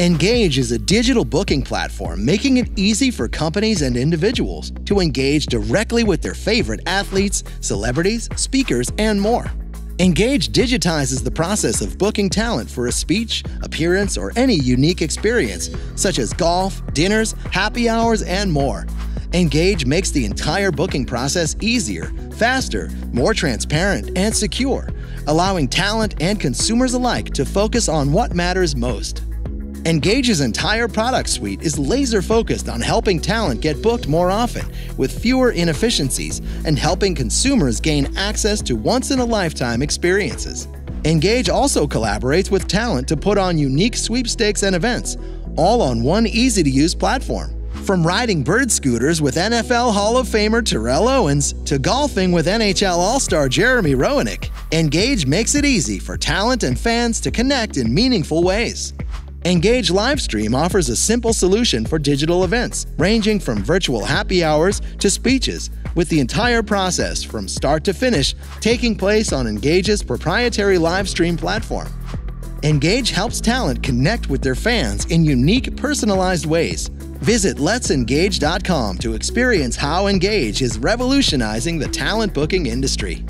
Engage is a digital booking platform making it easy for companies and individuals to engage directly with their favorite athletes, celebrities, speakers, and more. Engage digitizes the process of booking talent for a speech, appearance, or any unique experience, such as golf, dinners, happy hours, and more. Engage makes the entire booking process easier, faster, more transparent, and secure, allowing talent and consumers alike to focus on what matters most. Engage's entire product suite is laser focused on helping talent get booked more often, with fewer inefficiencies, and helping consumers gain access to once in a lifetime experiences. Engage also collaborates with talent to put on unique sweepstakes and events, all on one easy to use platform. From riding bird scooters with NFL Hall of Famer Terrell Owens to golfing with NHL All Star Jeremy Roenick, Engage makes it easy for talent and fans to connect in meaningful ways. Engage Livestream offers a simple solution for digital events, ranging from virtual happy hours to speeches, with the entire process from start to finish taking place on Engage's proprietary Livestream platform. Engage helps talent connect with their fans in unique, personalized ways. Visit letsengage.com to experience how Engage is revolutionizing the talent booking industry.